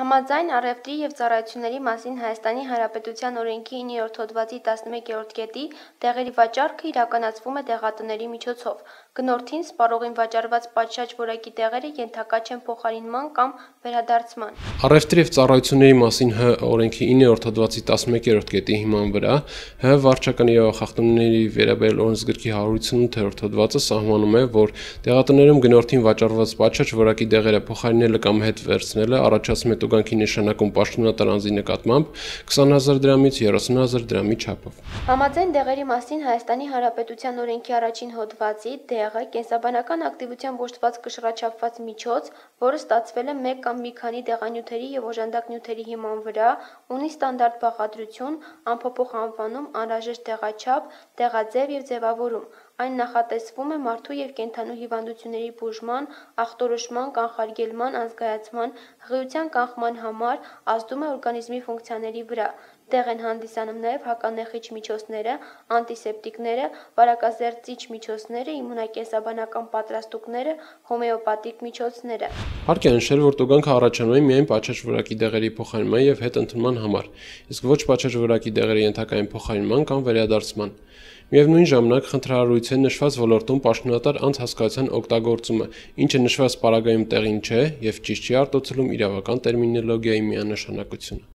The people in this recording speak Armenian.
Համաձայն առևտրի եւ ծառայությունների մասին Հայաստանի Հանրապետության օրենքի 9-րդ հոդվածի 11-րդ կետի՝ տեղերի վաճառքը իրականացվում է դեղատների միջոցով։ Գնորդին սպառողին վաճառված պատշաճ որակի տեղերը ենթակա չեն փոխարինման կամ վերադարձման։ Առևտրի եւ ծառայությունների մասին Հ օրենքի 9-րդ հոդվածի 11-րդ կետի հիման վրա Հ վարչական իրավախախտումների վերաբերյալ օրենսգրքի 158-րդ հոդվածը սահմանում է, որ դեղատներում գնորդին վաճառված պատշաճ որակի դեղերը փոխարինելը կամ հետ վերցնելը առաջացնում է տուգանքի նշանակում պաշտոնատար անձի նկատմամբ 20000 դրամից 30000 դրամի չափով։ Համաձայն դեղերի մասին Հայաստանի Հանրապետության օրենքի առաջին հոդվածի դեղը կենսաբանական ակտիվությամբ օժտված կշռաչափված միջոց, որը ստացվել է մեկ կամ մի քանի դեղանյութերի եւ օժանդակ նյութերի հիման վրա, ունի ստանդարտ բաղադրություն, անփոփոխ անվանում, անհրաժեշտ տեղաչափ, տեղաձև եւ ձևավորում, այն նախատեսվում է մարդու եւ կենդանու հիվանդությունների բուժման, ախտորոշման, կանխարգելման, անզգայացման, հղիության կանխման համար, ազդում է օրգանիզմի ֆունկցիաների վրա։ Տեղ են հանդիսանում նաև հականեխիչ միջոցները, անտիսեպտիկները, վարակազերծիչ միջոցները, իմունակենսաբանական պատրաստուկները, հոմեոպաթիկ միջոցները։ Հարկ է նշել, որ տուգանքը առաջանում է միայն պատշաճ որակի դեղերի փոխարինման եւ հետընդունման համար, իսկ ոչ պատշաճ որակի դեղերի ենթակային փոխարինման կամ վերադարձման։ Միևնույն ժամանակ խնդրահարույց է նշված ոլորտում պաշտոնատար անձ հասկացության օգտագործումը, ինչը նշված պարագայում տեղին չէ եւ ճիշտ չի արտացոլում իրավական տերմինոլոգիայի միանշանակությունը։